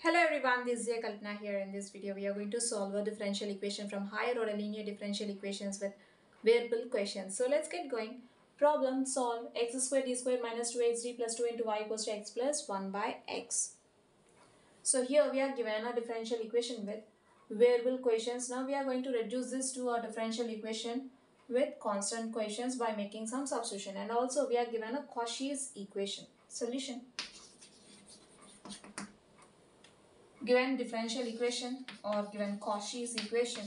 Hello everyone, this is Kalpana here. In this video, we are going to solve a differential equation from higher order linear differential equations with variable coefficients. So let's get going. Problem solve x square d square minus 2xd plus 2 into y equals to x plus 1 by x. So here we are given a differential equation with variable coefficients. Now we are going to reduce this to a differential equation with constant coefficients by making some substitution and also we are given a Cauchy's equation. Solution. Given differential equation or given Cauchy's equation.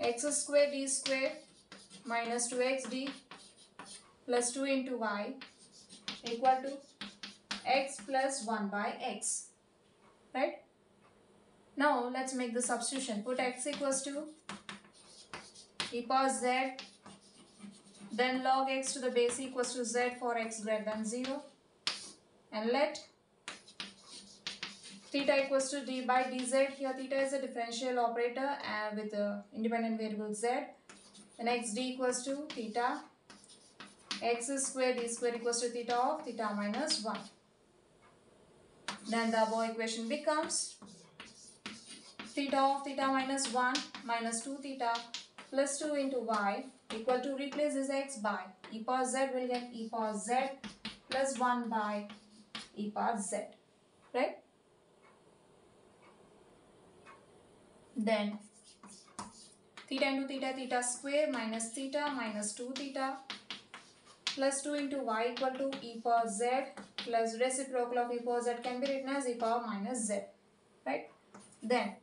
X square d square minus 2xd plus 2 into y equal to x plus 1 by x right? Now let's make the substitution. Put x equals to e power z then log x to the base equals to z for x greater than 0 and let theta equals to d by dz. Here theta is a differential operator and with the independent variable z. Then xd equals to theta. X square d square equals to theta of theta minus 1 then the above equation becomes theta of theta minus 1 minus 2 theta plus 2 into y equal to replace this x by e power z will get e power z plus 1 by e power z right? Then theta into theta theta square minus theta minus 2 theta plus 2 into y equal to e power z plus reciprocal of e power z can be written as e power minus z right? Then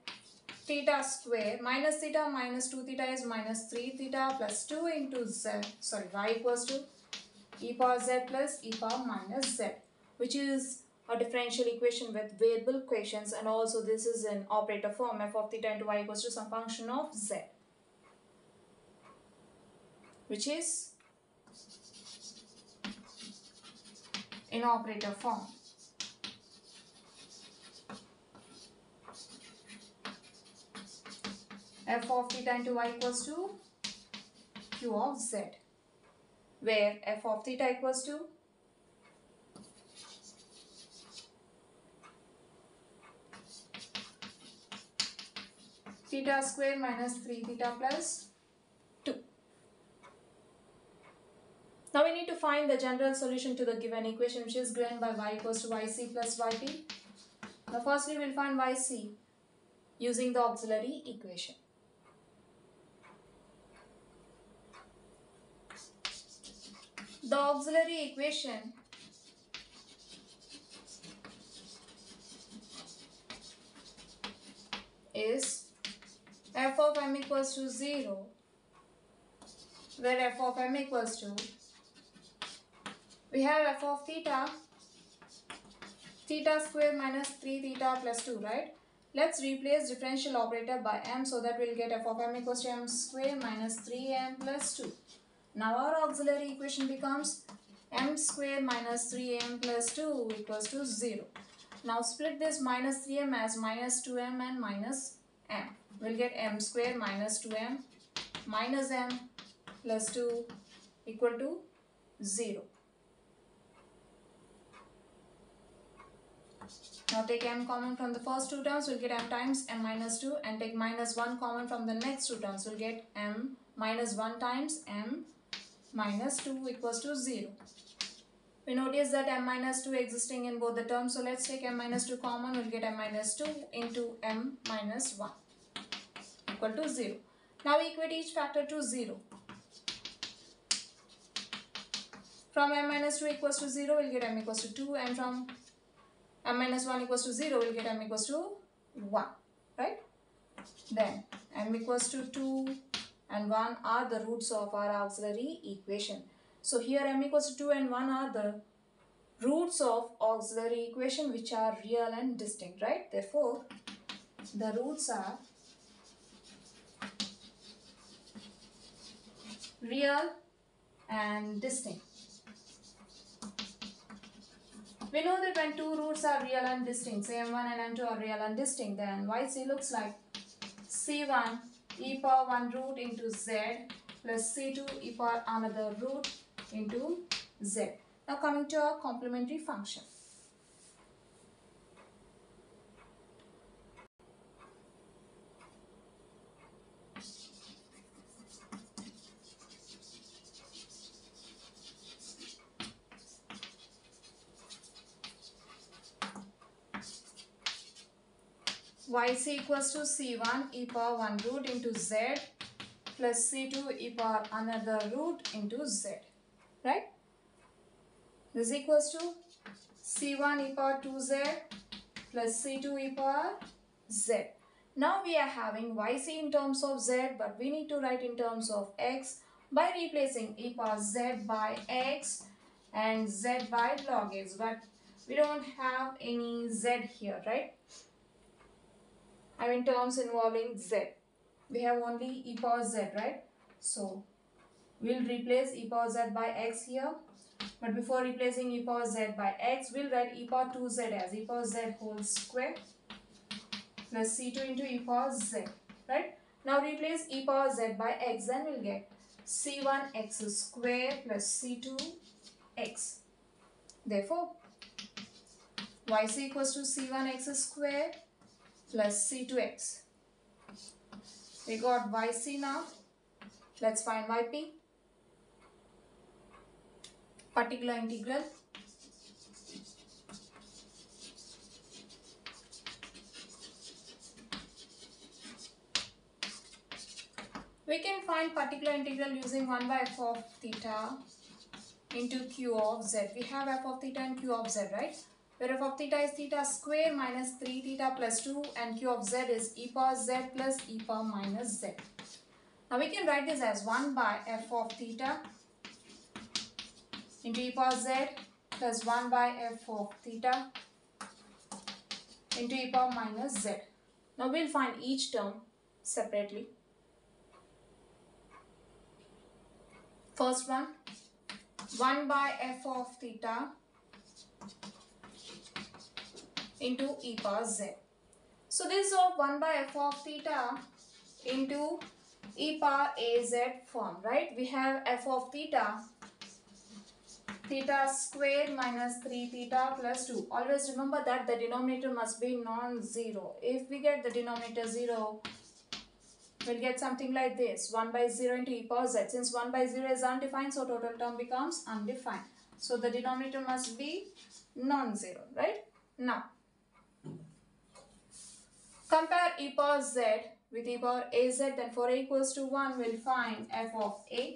theta square minus theta minus 2 theta is minus 3 theta plus 2 into z sorry y equals to e power z plus e power minus z which is a differential equation with variable equations. And also this is an operator form f of theta into y equals to some function of z which is in operator form f of theta into y equals to q of z where f of theta equals to theta square minus 3 theta plus 2. Now we need to find the general solution to the given equation which is given by y equals to yc plus yp. Now first we will find yc using the auxiliary equation. The auxiliary equation. Is f of m equals to 0 where f of m equals to? We have f of theta. Theta square minus 3 theta plus 2 right? Let's replace differential operator by m so that we'll get f of m equals to m square minus 3m plus 2 now our auxiliary equation becomes m square minus 3m plus 2 equals to 0. Now split this minus 3m as minus 2m and minus m. We'll get m square minus 2m minus m plus 2 equal to 0. Now take m common from the first two terms, we'll get m times m minus 2 and take minus 1 common from the next two terms, we'll get m minus 1 times m minus 2 equals to 0. We notice that m minus 2 existing in both the terms. So let's take m minus 2 common. We'll get m minus 2 into m minus 1 equal to 0. Now equate each factor to 0. From m minus 2 equals to 0, we'll get m equals to 2 and from m minus 1 equals to 0, we'll get m equals to 1. Right? Then m equals to 2 and 1 are the roots of our auxiliary equation. So here m equals to 2 and 1 are the roots of auxiliary equation which are real and distinct, right? Therefore, the roots are real and distinct. We know that when two roots are real and distinct, say m1 and m2 are real and distinct, then yc looks like c1 e power 1 root into z plus c2 e power another root into z. Now coming to our complementary function. Yc equals to c1 e power 1 root into z plus c2 e power another root into z. Right? This is equals to c1 e power 2z plus c2 e power z. Now we are having yc in terms of z but we need to write in terms of x by replacing e power z by x and z by log x but we don't have any z here right I mean terms involving z. We have only e power z, right? So, we'll replace e power z by x here. But before replacing e power z by x, we'll write e power 2z as e power z whole square plus c2 into e power z, right? Now replace e power z by x and we'll get c1x square plus c2x. Therefore, yc equals to c1x square plus C2x. We got YC now. Let's find YP. Particular integral. We can find particular integral using 1 by f of theta into q of z. We have f of theta and q of z, right? Where f of theta is theta square minus 3 theta plus 2 and q of z is e power z plus e power minus z. Now we can write this as 1 by f of theta into e power z plus 1 by f of theta into e power minus z. Now we'll find each term separately. First one, 1 by f of theta into e power z. So this is of 1 by f of theta into e power az form, right? We have f of theta, theta square minus 3 theta plus 2. Always remember that the denominator must be non-zero. If we get the denominator 0, we'll get something like this 1 by 0 into e power z since 1 by 0 is undefined so total term becomes undefined so the denominator must be non-zero right now Compare e power z with e power az then for a equals to 1 we'll find f of a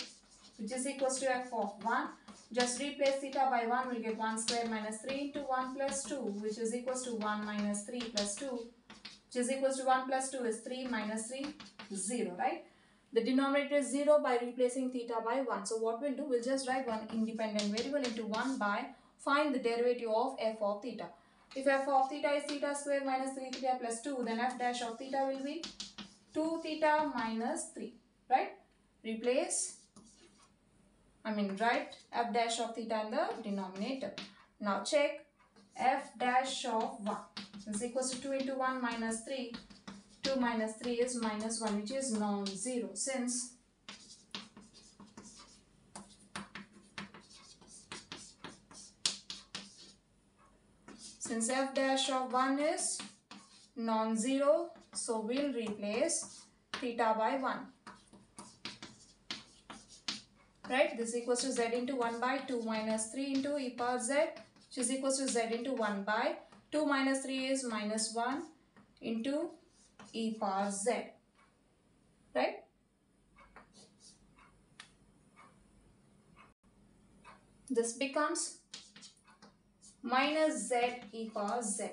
which is equals to f of 1. Just replace theta by 1 we'll get 1 square minus 3 into 1 plus 2 which is equals to 1 minus 3 plus 2 which is equals to 1 plus 2 is 3 minus 3 0 right. The denominator is 0 by replacing theta by 1. So what we'll do, we'll just write one independent variable into 1 by find the derivative of f of theta. If f of theta is theta square minus 3 theta plus 2, then f dash of theta will be 2 theta minus 3, right? Replace, I mean write f dash of theta in the denominator. Now check f dash of 1 is equals to 2 into 1 minus 3. 2 minus 3 is minus 1 which is non-zero since Since f dash of 1 is non-zero, so we'll replace theta by 1. Right, this equals to z into 1 by 2 minus 3 into e power z, which is equals to z into 1 by 2 minus 3 is minus 1 into e power z. Right? This becomes minus z equals z.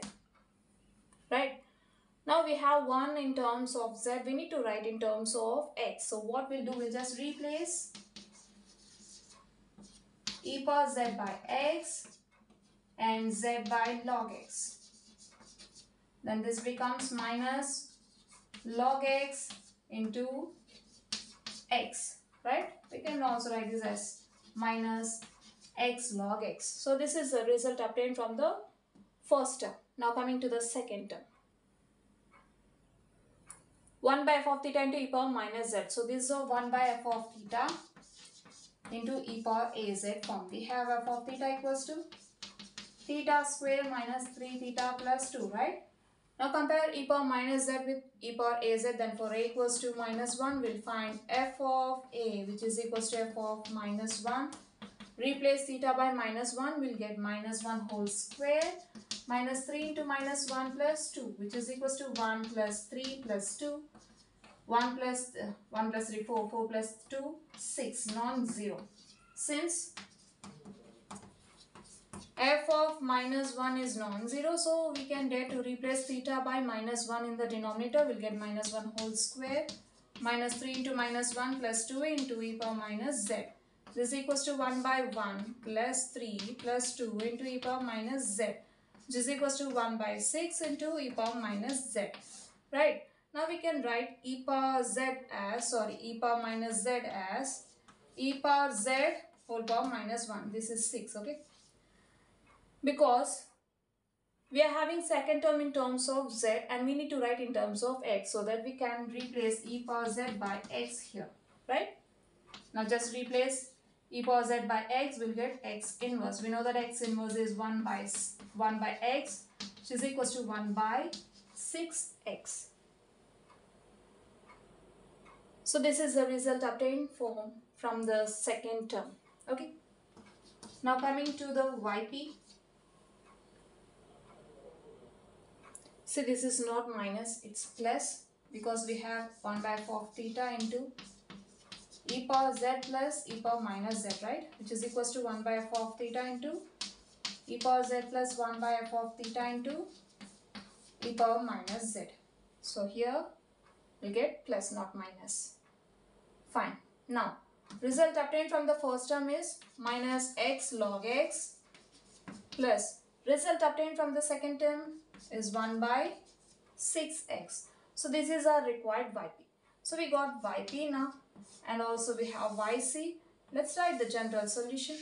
Right? Now we have 1 in terms of z. We need to write in terms of x. So what we'll do, we'll just replace e power z by x and z by log x. Then this becomes minus log x into x. Right? We can also write this as minus x log x. So this is the result obtained from the first term. Now coming to the second term. 1 by f of theta into e power minus z. So this is 1 by f of theta into e power az form. We have f of theta equals to theta square minus 3 theta plus 2, right? Now compare e power minus z with e power az. Then for a equals to minus 1, we'll find f of a which is equals to f of minus 1. Replace theta by minus 1, we'll get minus 1 whole square. Minus 3 into minus 1 plus 2 which is equals to 1 plus 3 plus 2. 1 plus uh, 1 plus 3, 4, 4 plus 2, 6, non-zero. Since f of minus 1 is non-zero, so we can dare to replace theta by minus 1 in the denominator. We'll get minus 1 whole square. Minus 3 into minus 1 plus 2 into e power minus z. This equals to 1 by 1 plus 3 plus 2 into e power minus z. Which is equals to 1 by 6 into e power minus z. Right. Now we can write e power z as, sorry, e power minus z as e power z whole power minus 1. This is 6, okay? Because we are having second term in terms of z and we need to write in terms of x so that we can replace e power z by x here, right? Now just replace e power z by x, we'll get x inverse. We know that x inverse is 1 by 1 by x, which is equals to 1 by 6x. So this is the result obtained for, from the second term. Okay. Now coming to the YP. See this is not minus, it's plus because we have 1 by 4 of theta into e power z plus e power minus z, right? Which is equals to 1 by f of theta into e power z plus 1 by f of theta into e power minus z. So here we get plus not minus. Fine. Now, result obtained from the first term is minus x log x plus result obtained from the second term is 1 by 6x. So, this is our required yp. So, we got yp now and also we have yc. Let's write the general solution.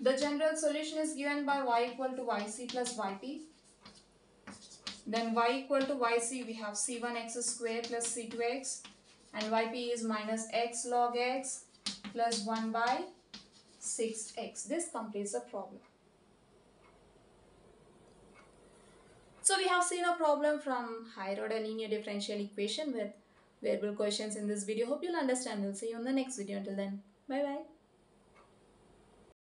The general solution is given by y equal to yc plus yp. Then y equal to yc we have c1x square plus c2x and yp is minus x log x plus 1 by 6x. This completes the problem. So we have seen a problem from higher order linear differential equation with variable coefficients in this video. Hope you'll understand. We'll see you in the next video. Until then, bye bye.